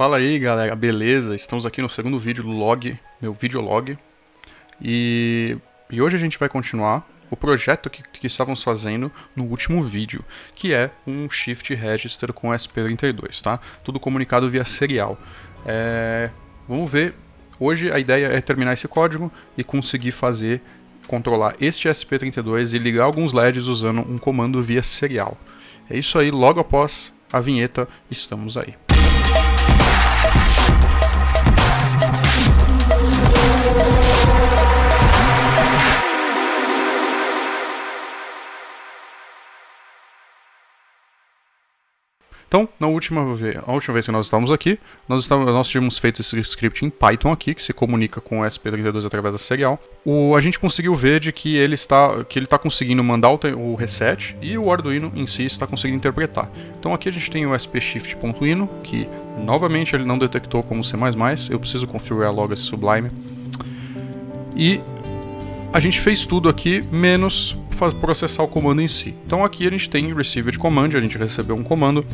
Fala aí galera, beleza? Estamos aqui no segundo vídeo do log, meu videolog. E, e hoje a gente vai continuar o projeto que, que estávamos fazendo no último vídeo, que é um Shift Register com SP32, tá? Tudo comunicado via serial. É, vamos ver, hoje a ideia é terminar esse código e conseguir fazer, controlar este SP32 e ligar alguns LEDs usando um comando via serial. É isso aí, logo após a vinheta, estamos aí. Então, na última vez, última vez que nós estávamos aqui, nós, estávamos, nós tínhamos feito esse script em Python aqui, que se comunica com o SP32 através da serial. O, a gente conseguiu ver de que ele está, que ele está conseguindo mandar o, o, reset e o Arduino em si está conseguindo interpretar. Então aqui a gente tem o spshift.ino, que novamente ele não detectou como C++, eu preciso configurar logo esse Sublime. E a gente fez tudo aqui, menos processar o comando em si. Então aqui a gente tem received command, a gente recebeu um comando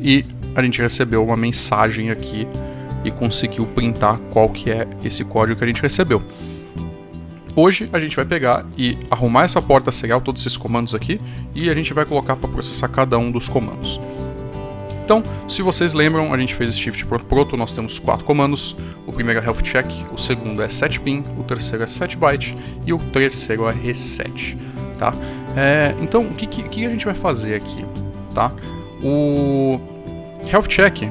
e a gente recebeu uma mensagem aqui e conseguiu printar qual que é esse código que a gente recebeu. Hoje a gente vai pegar e arrumar essa porta serial, todos esses comandos aqui, e a gente vai colocar para processar cada um dos comandos. Então, se vocês lembram, a gente fez shift proto, nós temos quatro comandos. O primeiro é health check, o segundo é setpin, o terceiro é setbyte e o terceiro é reset, tá? É, então, o que, que, a gente vai fazer aqui, tá? O health check,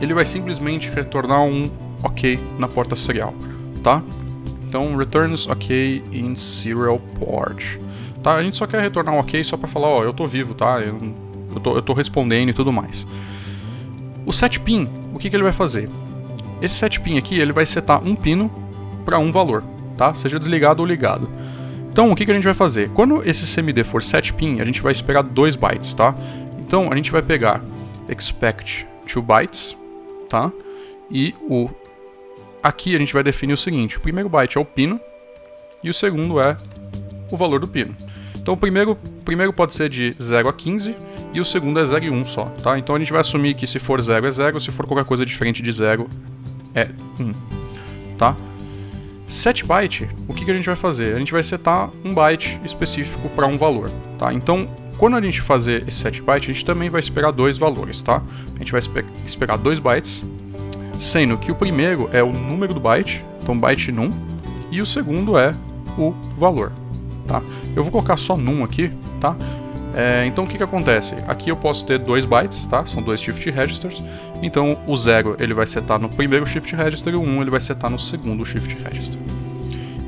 ele vai simplesmente retornar um OK na porta serial, tá? Então, returns OK in serial port. Tá? A gente só quer retornar um OK só para falar, ó, eu tô vivo, tá? Eu eu tô, eu tô respondendo e tudo mais. O set pin, o que, que ele vai fazer? Esse set pin aqui, ele vai setar um pino para um valor, tá? Seja desligado ou ligado. Então, o que, que a gente vai fazer? Quando esse CMD for set pin, a gente vai esperar 2 bytes, tá? Então, a gente vai pegar expect 2 bytes, tá? E o aqui a gente vai definir o seguinte: o primeiro byte é o pino e o segundo é o valor do pino. Então, o primeiro, o primeiro pode ser de 0 a 15 e o segundo é 0 e 1 só, tá? Então a gente vai assumir que se for 0 é 0, se for qualquer coisa diferente de 0 é 1, tá? Set byte, o que, que a gente vai fazer? A gente vai setar um byte específico para um valor, tá? Então, quando a gente fazer esse set byte, a gente também vai esperar dois valores, tá? A gente vai esperar dois bytes, sendo que o primeiro é o número do byte, então byte num, e o segundo é o valor, tá? Eu vou colocar só num aqui, tá? É, então o que, que acontece? Aqui eu posso ter dois bytes, tá? São dois shift registers. Então o 0 ele vai setar no primeiro shift register e o 1 um, ele vai setar no segundo shift register.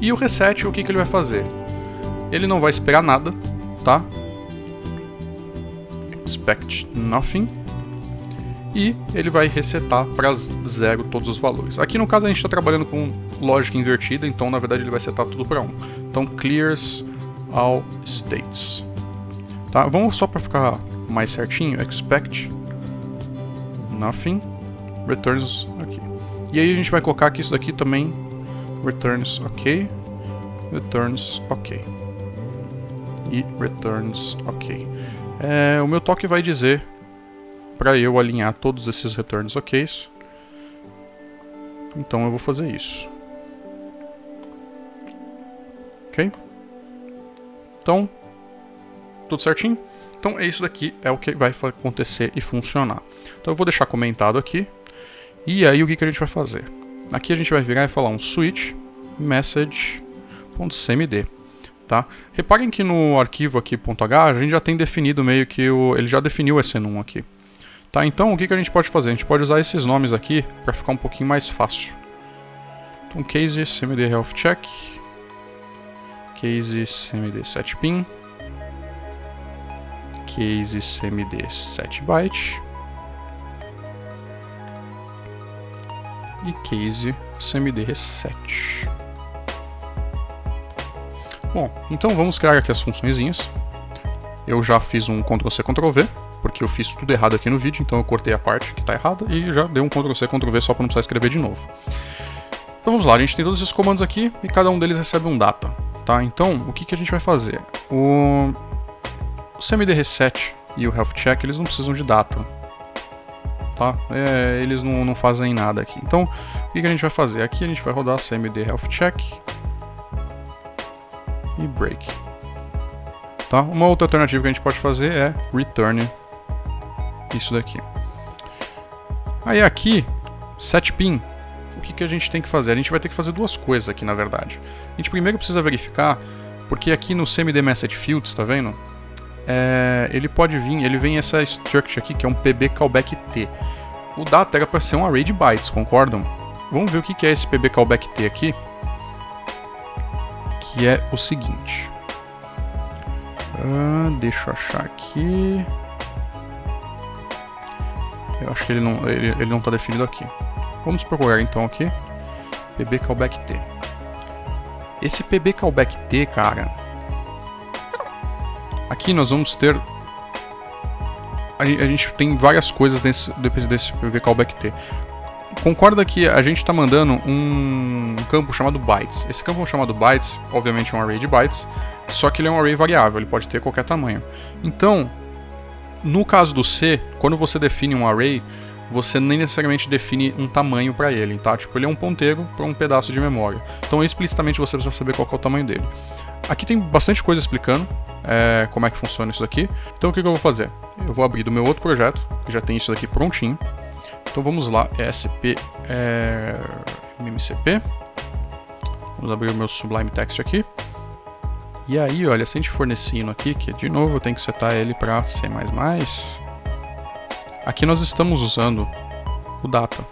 E o reset, o que, que ele vai fazer? Ele não vai esperar nada, tá? Expect nothing. E ele vai resetar para zero todos os valores. Aqui no caso a gente está trabalhando com lógica invertida, então na verdade ele vai setar tudo para 1. Um. Então clears all states. Tá? Vamos só para ficar mais certinho, expect nothing returns aqui. E aí a gente vai colocar que isso daqui também returns ok, returns ok e returns ok. É, o meu toque vai dizer para eu alinhar todos esses returns OKs. Então eu vou fazer isso. Ok? Então, tudo certinho? Então isso daqui é o que vai acontecer e funcionar. Então eu vou deixar comentado aqui. E aí o que, que a gente vai fazer? Aqui a gente vai virar e falar um switch message.cmd. Tá? Reparem que no arquivo aqui .h a gente já tem definido meio que o, ele já definiu esse num aqui. Tá? Então o que, que a gente pode fazer? A gente pode usar esses nomes aqui para ficar um pouquinho mais fácil. Então case cmd health check, case cmd setpin case CMD 7 byte e case CMD reset. Bom, então vamos criar aqui as funçõezinhas. Eu já fiz um Ctrl+C, Ctrl+V, porque eu fiz tudo errado aqui no vídeo, então eu cortei a parte que está errada e já dei um Ctrl+C, Ctrl+V só para não precisar escrever de novo. Então vamos lá, a gente tem todos esses comandos aqui e cada um deles recebe um data. Tá? Então, o que, que a gente vai fazer? O... O CMD Reset e o Health Check eles não precisam de data. tá? É, eles não, não fazem nada aqui. Então, o que, que a gente vai fazer? Aqui a gente vai rodar CMD Health Check e Break. Tá? Uma outra alternativa que a gente pode fazer é Return isso daqui. Aí aqui, set pin, o que, que a gente tem que fazer? A gente vai ter que fazer duas coisas aqui, na verdade. A gente primeiro precisa verificar, porque aqui no CMD Message Fields, tá vendo? É, ele pode vir, ele vem essa struct aqui, que é um pb callback t. O data era para ser um array de bytes, concordam? Vamos ver o que é esse pb callback t aqui. Que é o seguinte. Ah, deixa eu achar aqui. Eu acho que ele não, ele, ele não está definido aqui. Vamos procurar então aqui. pb callback t. Esse pb callback t, cara. Aqui nós vamos ter a, gente tem várias coisas desse, depois desse pb callback t. Concorda que a gente está mandando um campo chamado bytes. Esse campo chamado bytes, obviamente é um array de bytes, só que ele é um array variável, ele pode ter qualquer tamanho. Então, no caso do C, quando você define um array, você nem necessariamente define um tamanho para ele, tá? Tipo, ele é um ponteiro para um pedaço de memória. Então, explicitamente você precisa saber qual é o tamanho dele. Aqui tem bastante coisa explicando é, como é que funciona isso daqui. Então, o que, que eu vou fazer? Eu vou abrir do meu outro projeto, que já tem isso daqui prontinho. Então, vamos lá, SP é, MMCP. Vamos abrir o meu Sublime Text aqui. E aí, olha, se a gente for nesse hino aqui, que de novo eu tenho que setar ele para C++, aqui nós estamos usando o data.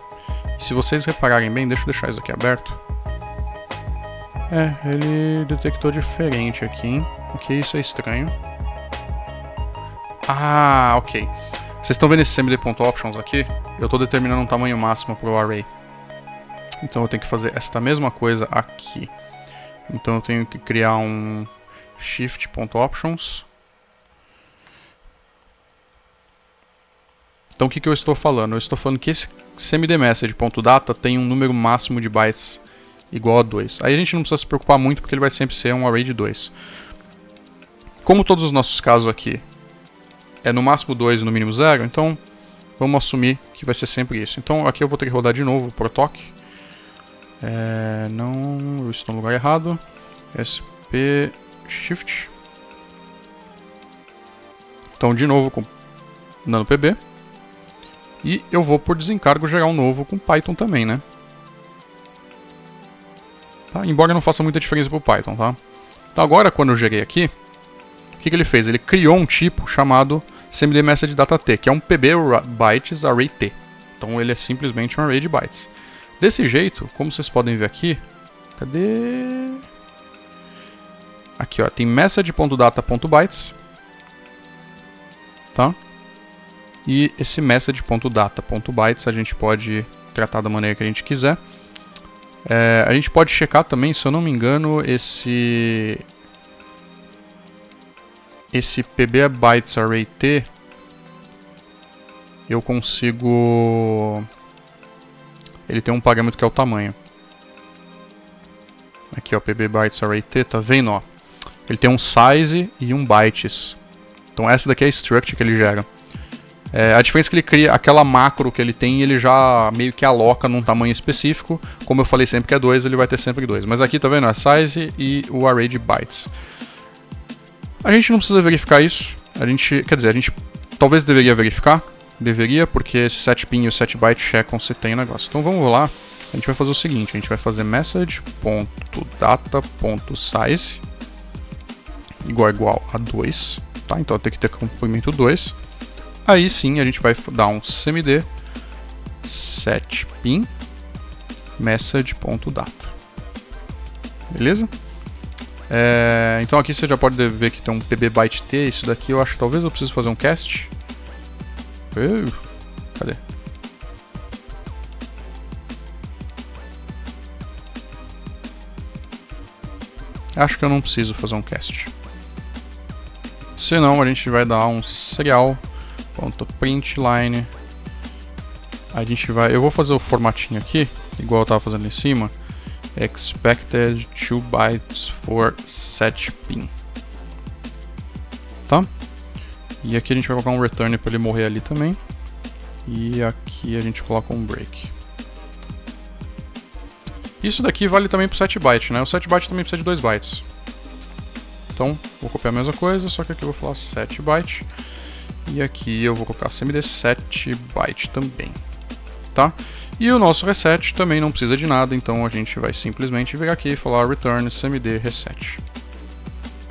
E se vocês repararem bem, deixa eu deixar isso aqui aberto. É, ele detectou diferente aqui, hein? Ok, isso é estranho. Ah, ok. Vocês estão vendo esse cmd.options aqui? Eu estou determinando um tamanho máximo para o array. Então eu tenho que fazer esta mesma coisa aqui. Então eu tenho que criar um shift.options. Então o que, que eu estou falando? Eu estou falando que esse cmdmessage.data tem um número máximo de bytes igual a 2. Aí a gente não precisa se preocupar muito porque ele vai sempre ser um array de 2. Como todos os nossos casos aqui é no máximo 2 e no mínimo 0, então vamos assumir que vai ser sempre isso. Então aqui eu vou ter que rodar de novo o protoc. É, não, eu estou no lugar errado. SP Shift. Então, de novo, com dando PB. E eu vou, por desencargo, gerar um novo com Python também, né? Tá? Embora não faça muita diferença para o Python, tá? Então, agora, quando eu gerei aqui, o que, que ele fez? Ele criou um tipo chamado cmdMessageDataT, que é um PB bytes array T. Então, ele é simplesmente um array de bytes. Desse jeito, como vocês podem ver aqui, cadê... Aqui, ó, tem message.data.bytes. Tá? E esse message.data.bytes a gente pode tratar da maneira que a gente quiser. É, a gente pode checar também, se eu não me engano, esse esse pb bytes array t eu consigo ele tem um parâmetro que é o tamanho. Aqui ó, pb bytes array t, tá vendo ó? Ele tem um size e um bytes. Então essa daqui é a struct que ele gera. É, a diferença é que ele cria aquela macro que ele tem, ele já meio que aloca num tamanho específico. Como eu falei sempre que é 2, ele vai ter sempre 2. Mas aqui tá vendo? É size e o array de bytes. A gente não precisa verificar isso. A gente, quer dizer, a gente talvez deveria verificar. Deveria, porque esse set pin e o set byte checam se tem negócio. Então vamos lá. A gente vai fazer o seguinte, a gente vai fazer message.data.size igual igual a 2, tá? Então tem que ter comprimento 2. Aí sim a gente vai dar um cmd set pin message.data. Beleza? É, então aqui você já pode ver que tem um pb byte t, isso daqui eu acho que talvez eu precise fazer um cast. Uh, cadê? Acho que eu não preciso fazer um cast. Senão a gente vai dar um serial.println. A gente vai. Eu vou fazer o formatinho aqui, igual eu estava fazendo em cima. Expected 2 bytes for set pin. Tá? E aqui a gente vai colocar um return para ele morrer ali também. E aqui a gente coloca um break. Isso daqui vale também para o 7 byte, né? O 7 byte também precisa de 2 bytes. Então, vou copiar a mesma coisa, só que aqui eu vou falar 7 byte. E aqui eu vou colocar CMD 7 byte também, tá? E o nosso reset também não precisa de nada, então a gente vai simplesmente vir aqui e falar return cmd reset.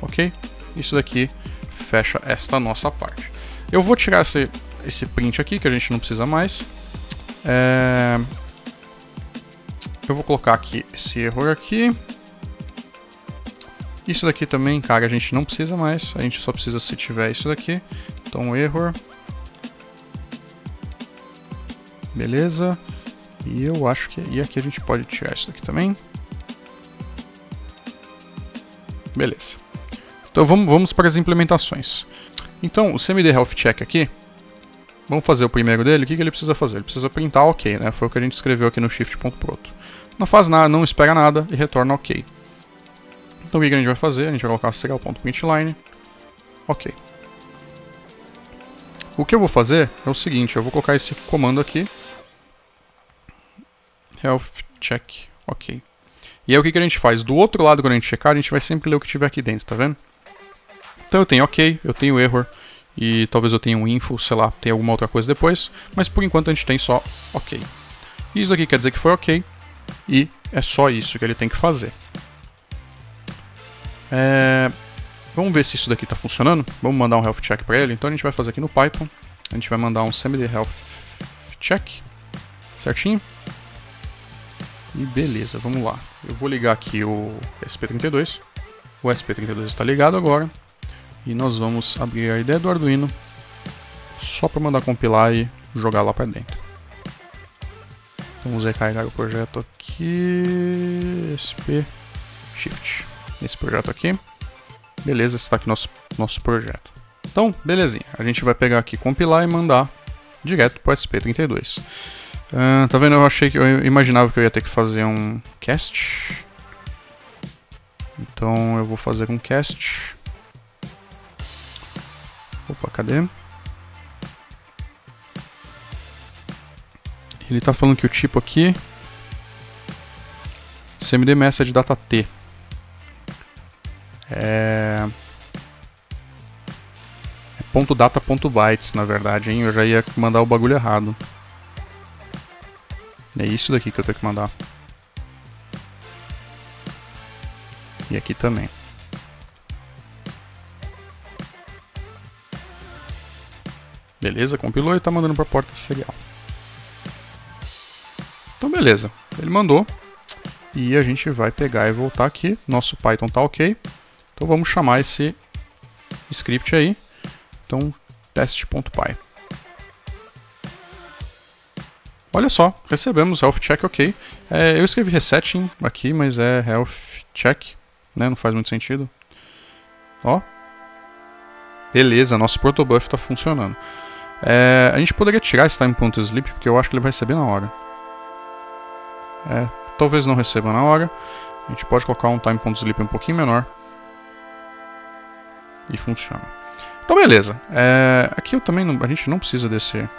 Ok? Isso daqui fecha esta nossa parte. Eu vou tirar esse, esse print aqui, que a gente não precisa mais. É... Eu vou colocar aqui esse erro aqui. Isso daqui também, cara, a gente não precisa mais. A gente só precisa se tiver isso daqui. Então, error. Beleza. E eu acho que... E aqui a gente pode tirar isso daqui também. Beleza. Então vamos, vamos para as implementações. Então, o CMD Health Check aqui, vamos fazer o primeiro dele. O que, que ele precisa fazer? Ele precisa printar OK, né? Foi o que a gente escreveu aqui no shift.proto. Não faz nada, não espera nada e retorna OK. Então o que, que a gente vai fazer? A gente vai colocar serial.println. OK. O que eu vou fazer é o seguinte, eu vou colocar esse comando aqui. Health check, ok. E aí o que, que a gente faz? Do outro lado, quando a gente checar, a gente vai sempre ler o que tiver aqui dentro, tá vendo? Então eu tenho ok, eu tenho error, e talvez eu tenha um info, sei lá, tem alguma outra coisa depois, mas por enquanto a gente tem só ok. Isso aqui quer dizer que foi ok, e é só isso que ele tem que fazer. É... Vamos ver se isso daqui está funcionando. Vamos mandar um health check para ele. Então a gente vai fazer aqui no Python. A gente vai mandar um cmd health check. Certinho? E beleza, vamos lá. Eu vou ligar aqui o SP32. O SP32 está ligado agora. E nós vamos abrir a ideia do Arduino só para mandar compilar e jogar lá para dentro. Então, vamos recarregar o projeto aqui. SP Shift. Esse projeto aqui. Beleza, está aqui nosso, nosso projeto. Então, belezinha. A gente vai pegar aqui, compilar e mandar direto para o SP32. Uh, tá vendo? Eu achei que eu imaginava que eu ia ter que fazer um cast. Então eu vou fazer um cast. Opa, cadê? Ele tá falando que o tipo aqui CMD message data T. É... é ponto data ponto bytes, na verdade, hein? Eu já ia mandar o bagulho errado. É isso daqui que eu tenho que mandar. E aqui também. Beleza, compilou e está mandando para a porta serial. Então beleza, ele mandou. E a gente vai pegar e voltar aqui. Nosso Python tá ok. Então vamos chamar esse script aí. Então teste.py. Olha só, recebemos health check ok. É, eu escrevi resetting aqui, mas é health check, né? Não faz muito sentido. Ó. Beleza, nosso protobuf está funcionando. É, a gente poderia tirar esse time.sleep, porque eu acho que ele vai receber na hora. É, talvez não receba na hora. A gente pode colocar um time.sleep um pouquinho menor. E funciona. Então beleza. É, aqui eu também não, a gente não precisa descer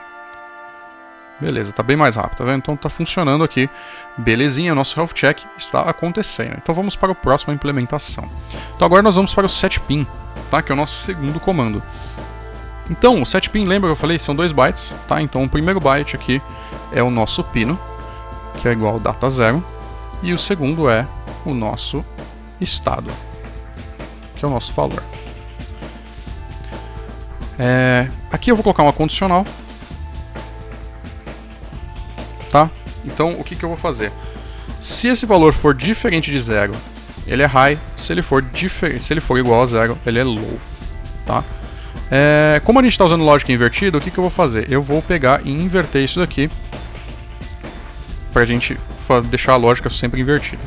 Beleza, tá bem mais rápido, tá vendo? Então tá funcionando aqui. Belezinha, nosso health check está acontecendo. Então vamos para a próxima implementação. Então agora nós vamos para o setpin, tá? Que é o nosso segundo comando. Então, o setpin, lembra que eu falei? São dois bytes, tá? Então o primeiro byte aqui é o nosso pino, que é igual data zero. E o segundo é o nosso estado, que é o nosso valor. É, aqui eu vou colocar uma condicional tá? Então, o que, que eu vou fazer? Se esse valor for diferente de zero, ele é high. Se ele for, se ele for igual a zero, ele é low, tá? É, como a gente está usando lógica invertida, o que, que eu vou fazer? Eu vou pegar e inverter isso daqui para a gente deixar a lógica sempre invertida.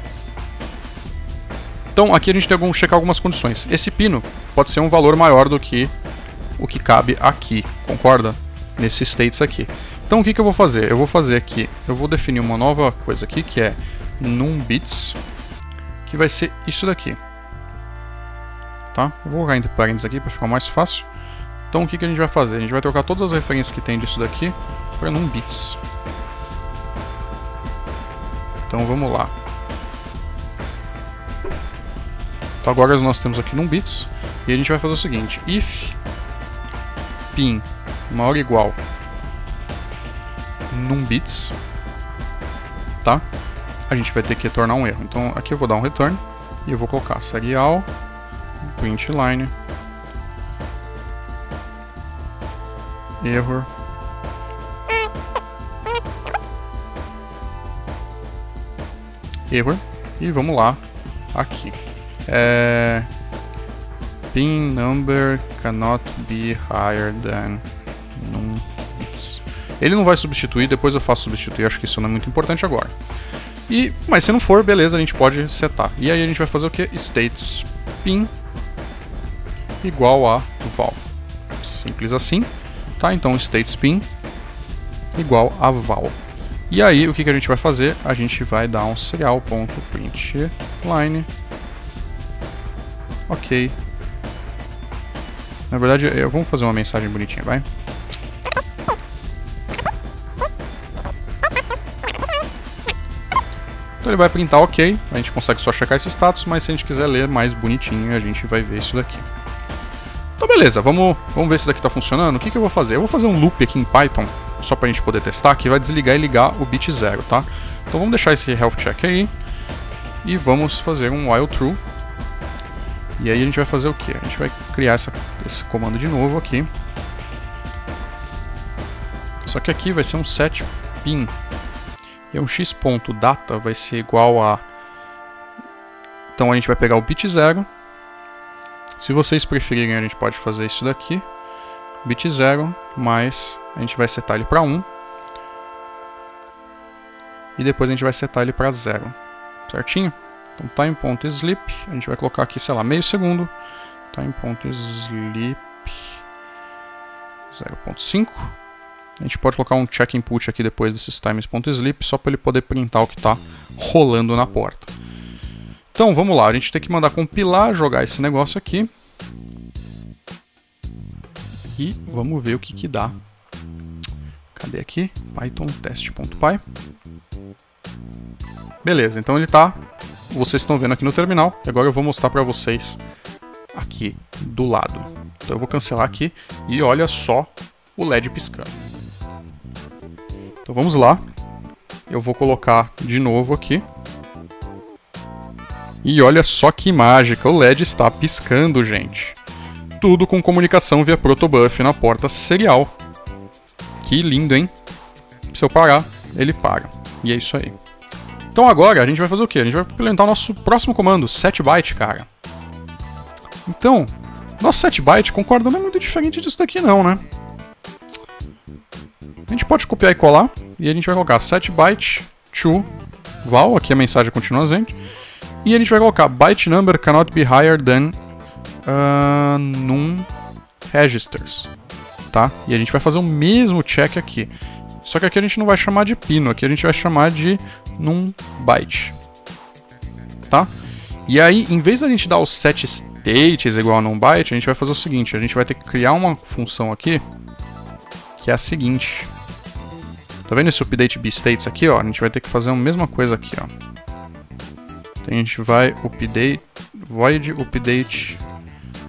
Então, aqui a gente tem que checar algumas condições. Esse pino pode ser um valor maior do que o que cabe aqui, concorda? Nesses states aqui. Então o que, que eu vou fazer? Eu vou fazer aqui, eu vou definir uma nova coisa aqui que é numbits, que vai ser isso daqui. Tá? Vou colocar entre parênteses aqui para ficar mais fácil. Então o que, que a gente vai fazer? A gente vai trocar todas as referências que tem disso daqui para num bits. Então vamos lá. Então agora nós temos aqui num bits e a gente vai fazer o seguinte: if pin maior ou igual num bits, tá? A gente vai ter que retornar um erro. Então aqui eu vou dar um return e eu vou colocar serial print line error error e vamos lá aqui é, pin number cannot be higher than ele não vai substituir, depois eu faço substituir, acho que isso não é muito importante agora. E, mas se não for, beleza, a gente pode setar. E aí a gente vai fazer o que? States pin igual a val. Simples assim, tá? Então states pin igual a val. E aí o que, que a gente vai fazer? A gente vai dar um serial.print line. Ok. Na verdade, eu, vamos fazer uma mensagem bonitinha, vai? Então ele vai printar ok, a gente consegue só checar esse status, mas se a gente quiser ler mais bonitinho, a gente vai ver isso daqui. Então beleza, vamos, vamos ver se daqui está funcionando. O que, que eu vou fazer? Eu vou fazer um loop aqui em Python, só para a gente poder testar, que vai desligar e ligar o bit 0, tá? Então vamos deixar esse health check aí, e vamos fazer um while true. E aí a gente vai fazer o que? A gente vai criar essa, esse comando de novo aqui. Só que aqui vai ser um set pin. E um x.data vai ser igual a... Então a gente vai pegar o bit 0 se vocês preferirem, a gente pode fazer isso daqui. Bit 0, mas a gente vai setar ele para 1. E depois a gente vai setar ele para 0. Certinho? Então time.sleep, a gente vai colocar aqui, sei lá, meio segundo. Time.sleep 0.5. A gente pode colocar um check input aqui depois desses times.sleep, só para ele poder printar o que está rolando na porta. Então vamos lá, a gente tem que mandar compilar, jogar esse negócio aqui. E vamos ver o que, que dá. Cadê aqui? Python test.py. Beleza, então ele está. Vocês estão vendo aqui no terminal. E agora eu vou mostrar para vocês aqui do lado. Então eu vou cancelar aqui e olha só o LED piscando. Então vamos lá. Eu vou colocar de novo aqui. E olha só que mágica, o LED está piscando, gente. Tudo com comunicação via protobuf na porta serial. Que lindo, hein? Se eu parar, ele para. E é isso aí. Então agora a gente vai fazer o quê? A gente vai implementar o nosso próximo comando, setbyte, cara. Então, nosso setbyte, concordo, não é muito diferente disso daqui não, né? A gente pode copiar e colar, e a gente vai colocar setbyte to val, aqui a mensagem continua ausente, e a gente vai colocar byte number cannot be higher than uh, num registers, tá? E a gente vai fazer o mesmo check aqui. Só que aqui a gente não vai chamar de pino, aqui a gente vai chamar de num byte, tá? E aí, em vez da gente dar o set states igual a num byte, a gente vai fazer o seguinte, a gente vai ter que criar uma função aqui, que é a seguinte. Tá vendo esse update bstates aqui, ó? A gente vai ter que fazer a mesma coisa aqui, ó. Então a gente vai update void update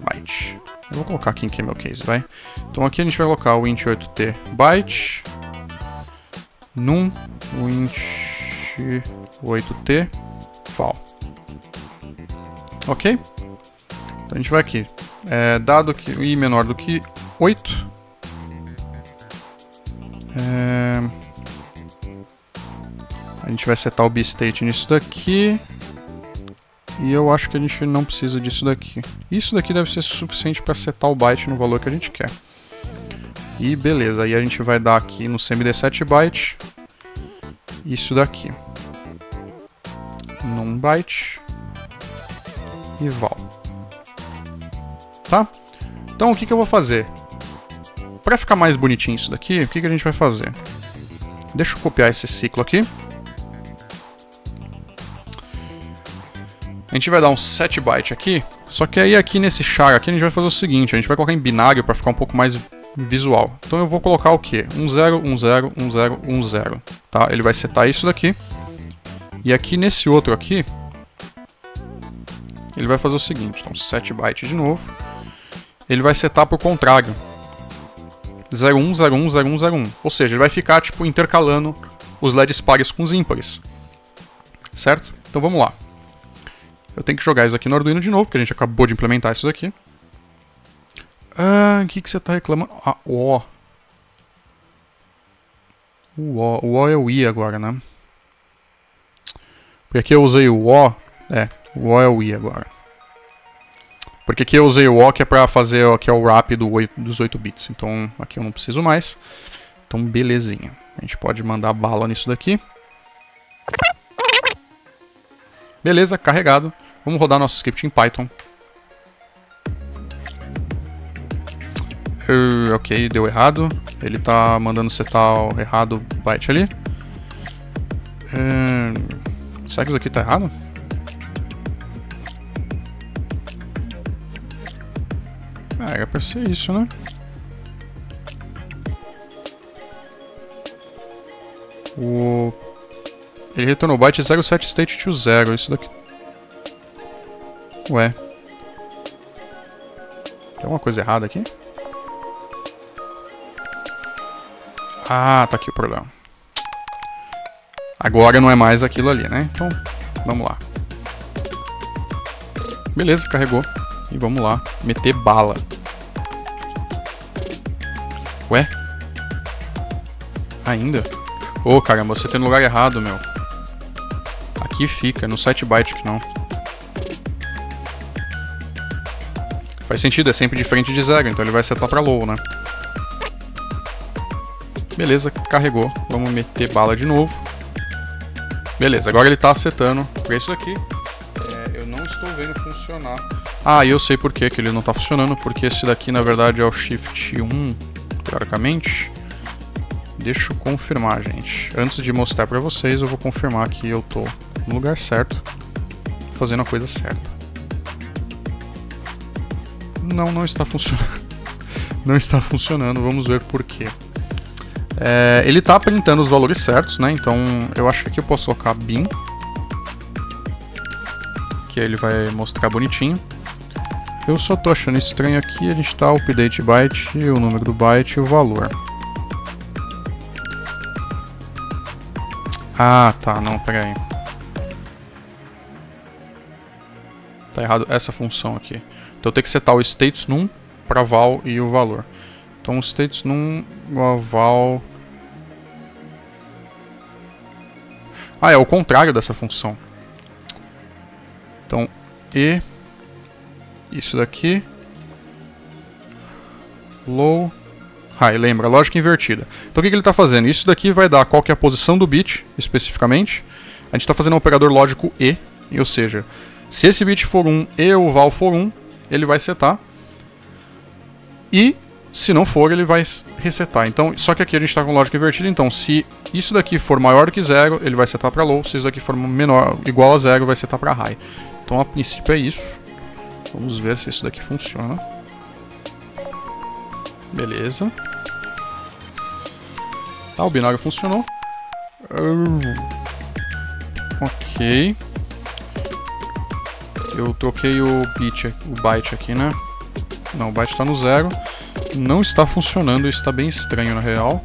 byte. Eu vou colocar aqui em camel case, vai. Então aqui a gente vai colocar o int8t byte num int8t fal. Ok? Então a gente vai aqui. É, dado que i menor do que 8. É, a gente vai setar o bstate nisso daqui. E eu acho que a gente não precisa disso daqui. Isso daqui deve ser suficiente para setar o byte no valor que a gente quer. E beleza, aí a gente vai dar aqui no cmd7 byte isso daqui. Num byte e val. Tá? Então o que, que eu vou fazer? Para ficar mais bonitinho isso daqui, o que, que a gente vai fazer? Deixa eu copiar esse ciclo aqui. A gente vai dar um set byte aqui, só que aí aqui nesse char aqui a gente vai fazer o seguinte, a gente vai colocar em binário para ficar um pouco mais visual. Então eu vou colocar o que? 1, 0, 1, 0, 1, 0, 1, 0. Tá? Ele vai setar isso daqui. E aqui nesse outro aqui, ele vai fazer o seguinte. Então 7 bytes de novo. Ele vai setar por contrário. 01, 01, 01, 01. Ou seja, ele vai ficar tipo intercalando os LEDs pares com os ímpares. Certo? Então vamos lá. Eu tenho que jogar isso aqui no Arduino de novo, porque a gente acabou de implementar isso daqui. Ah, o que, que você está reclamando? Ah, o O. O O. O O é o I agora, né? Porque aqui eu usei o O. É, o O é o I agora. Porque aqui eu usei o O que é para fazer aqui é o wrap do 8, dos 8 bits. Então aqui eu não preciso mais. Então belezinha. A gente pode mandar bala nisso daqui. Beleza, carregado. Vamos rodar nosso script em Python. Uh, ok, deu errado. Ele tá mandando setar o errado byte ali. Uh, será que isso aqui tá errado? Ah, era pra ser isso, né? O... Ele retornou byte 07 state to 0, isso daqui... Ué. Tem alguma coisa errada aqui? Ah, tá aqui o problema. Agora não é mais aquilo ali, né? Então, vamos lá. Beleza, carregou. E vamos lá, meter bala. Ué? Ainda? Ô, oh, caramba, você tem no lugar errado, meu. Aqui fica, no 7 byte que não. Faz sentido, é sempre diferente de zero, então ele vai setar pra low, né? Beleza, carregou. Vamos meter bala de novo. Beleza, agora ele tá setando pra isso aqui. É, eu não estou vendo funcionar. Ah, eu sei por que ele não tá funcionando, porque esse daqui na verdade é o Shift 1, teoricamente. Deixa eu confirmar, gente. Antes de mostrar pra vocês, eu vou confirmar que eu tô no lugar certo, fazendo a coisa certa. Não, não está funcionando. não está funcionando, vamos ver por quê. É, ele está printando os valores certos, né? Então eu acho que eu posso colocar bin. Que aí ele vai mostrar bonitinho. Eu só tô achando estranho aqui, a gente tá o update byte, o número do byte e o valor. Ah, tá, não, pera aí. Tá errado essa função aqui. Então eu tenho que setar o status num para val e o valor. Então o status num igual a val... Ah, é o contrário dessa função. Então, e isso daqui low high, lembra, lógica invertida. Então o que, que ele está fazendo? Isso daqui vai dar qual que é a posição do bit, especificamente. A gente está fazendo um operador lógico E, ou seja, se esse bit for 1 e o val for 1, ele vai setar. E se não for, ele vai resetar. Então, só que aqui a gente está com lógica invertida, então se isso daqui for maior do que zero, ele vai setar para low, se isso daqui for menor, igual a zero, vai setar para high. Então, a princípio é isso. Vamos ver se isso daqui funciona. Beleza. Tá, o binário funcionou. Uh, ok. Eu troquei o bit, o byte aqui, né? Não, o byte está no zero. Não está funcionando, está bem estranho na real.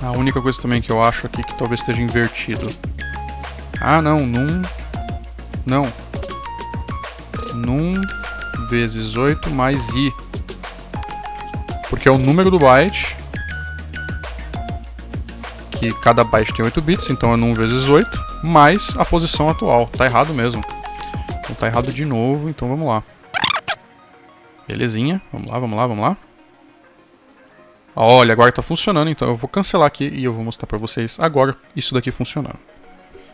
A única coisa também que eu acho aqui que talvez esteja invertido. Ah, não, num... Não. Num vezes 8 mais i. Porque é o número do byte que cada byte tem 8 bits, então é num vezes 8, mais a posição atual. Tá errado mesmo. Então tá errado de novo, então vamos lá. Belezinha, vamos lá, vamos lá, vamos lá. Olha, agora tá funcionando, então eu vou cancelar aqui e eu vou mostrar pra vocês agora isso daqui funcionando.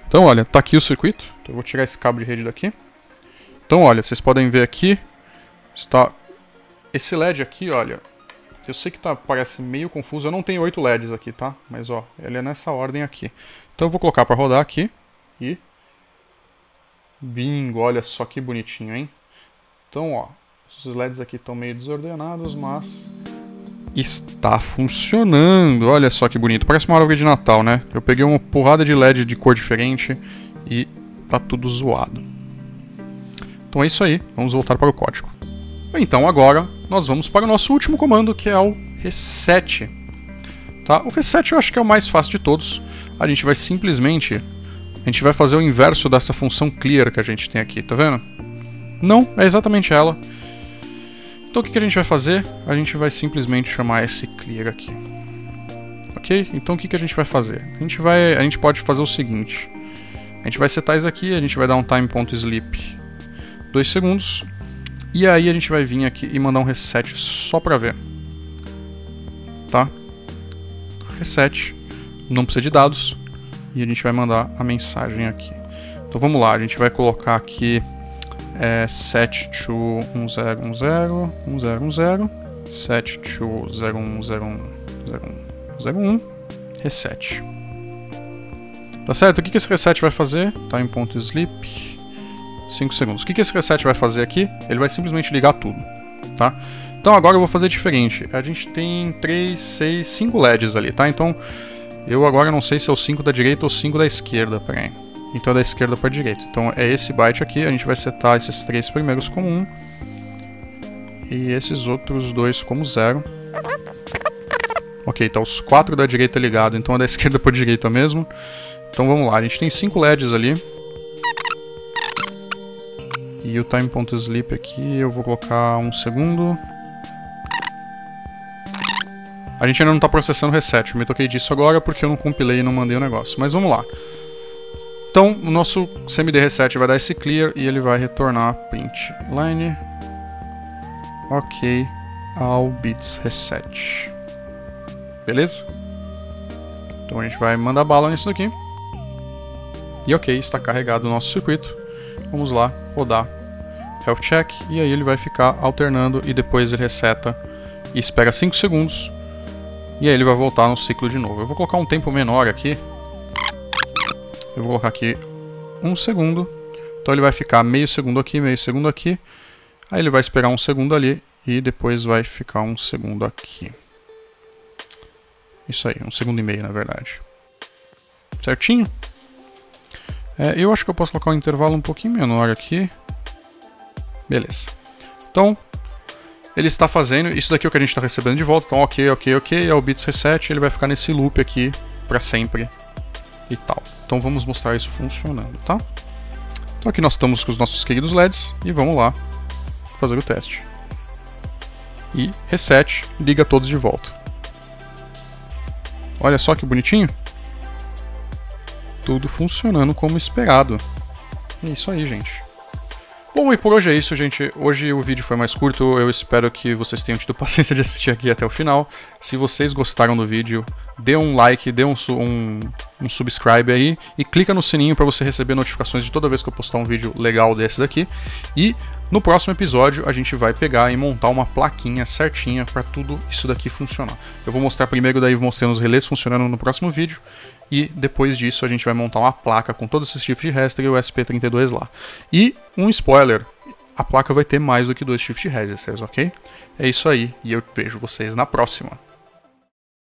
Então, olha, tá aqui o circuito. Então, eu vou tirar esse cabo de rede daqui. Então, olha, vocês podem ver aqui, está esse LED aqui, olha, eu sei que tá, parece meio confuso, eu não tenho 8 LEDs aqui, tá? Mas ó, ele é nessa ordem aqui. Então eu vou colocar para rodar aqui e... Bingo, olha só que bonitinho, hein? Então ó, Os LEDs aqui estão meio desordenados, mas está funcionando. Olha só que bonito. Parece uma árvore de Natal, né? Eu peguei uma porrada de LED de cor diferente e tá tudo zoado. Então é isso aí. Vamos voltar para o código. Então agora nós vamos para o nosso último comando, que é o reset. Tá? O reset eu acho que é o mais fácil de todos. A gente vai simplesmente a gente vai fazer o inverso dessa função clear que a gente tem aqui, tá vendo? Não, é exatamente ela. Então o que, a gente vai fazer? A gente vai simplesmente chamar esse clear aqui. Ok? Então o que, que a gente vai fazer? A gente, vai, a gente pode fazer o seguinte. A gente vai setar isso aqui, a gente vai dar um time.sleep 2 segundos. E aí a gente vai vir aqui e mandar um reset só pra ver. Tá? Reset. Não precisa de dados. E a gente vai mandar a mensagem aqui. Então vamos lá, a gente vai colocar aqui é set to 1010 1010 set to 010101 reset. Tá certo? O que, que esse reset vai fazer? Tá em ponto sleep 5 segundos. O que, que esse reset vai fazer aqui? Ele vai simplesmente ligar tudo, tá? Então agora eu vou fazer diferente. A gente tem 3, 6, 5 LEDs ali, tá? Então eu agora não sei se é o 5 da direita ou 5 da esquerda, peraí. Então é da esquerda para direita. Então é esse byte aqui, a gente vai setar esses três primeiros como 1 e esses outros dois como 0. Ok, tá os quatro da direita ligado, então é da esquerda para direita mesmo. Então vamos lá, a gente tem 5 LEDs ali. E o time.sleep aqui eu vou colocar um segundo. A gente ainda não está processando reset, eu me toquei disso agora porque eu não compilei e não mandei o negócio. Mas vamos lá. Então, o nosso CMD reset vai dar esse clear e ele vai retornar print line ok all bits reset. Beleza? Então a gente vai mandar bala nisso daqui. E ok, está carregado o nosso circuito. Vamos lá, rodar health check e aí ele vai ficar alternando e depois ele reseta e espera 5 segundos e aí ele vai voltar no ciclo de novo. Eu vou colocar um tempo menor aqui eu vou colocar aqui um segundo. Então ele vai ficar meio segundo aqui, meio segundo aqui. Aí ele vai esperar um segundo ali e depois vai ficar um segundo aqui. Isso aí, um segundo e meio na verdade. Certinho? É, eu acho que eu posso colocar um intervalo um pouquinho menor aqui. Beleza. Então, ele está fazendo, isso daqui é o que a gente está recebendo de volta, então ok, ok, ok, é o bits reset, ele vai ficar nesse loop aqui para sempre e tal. Então vamos mostrar isso funcionando, tá? Então aqui nós estamos com os nossos queridos LEDs e vamos lá fazer o teste. E reset, liga todos de volta. Olha só que bonitinho. Tudo funcionando como esperado. É isso aí, gente. Bom, e por hoje é isso, gente. Hoje o vídeo foi mais curto. Eu espero que vocês tenham tido paciência de assistir aqui até o final. Se vocês gostaram do vídeo, dê um like, dê um, um, um subscribe aí e clica no sininho para você receber notificações de toda vez que eu postar um vídeo legal desse daqui. E no próximo episódio a gente vai pegar e montar uma plaquinha certinha para tudo isso daqui funcionar. Eu vou mostrar primeiro daí mostrando os relés funcionando no próximo vídeo e depois disso a gente vai montar uma placa com todos esses shifts de e o SP32 lá. E um spoiler, a placa vai ter mais do que dois shift registers, ok? É isso aí e eu vejo vocês na próxima.